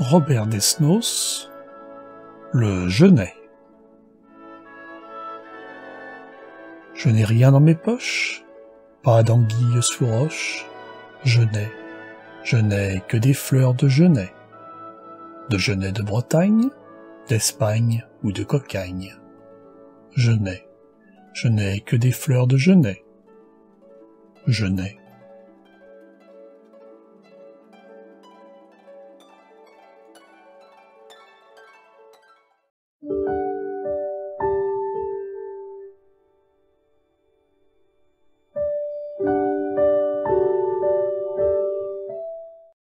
Robert Desnos, le genêt. Je n'ai rien dans mes poches, pas d'anguilles sous roche, je n'ai, je n'ai que des fleurs de genêt, de genêt de Bretagne, d'Espagne ou de cocagne. Je n'ai, je n'ai que des fleurs de genêt, je n'ai.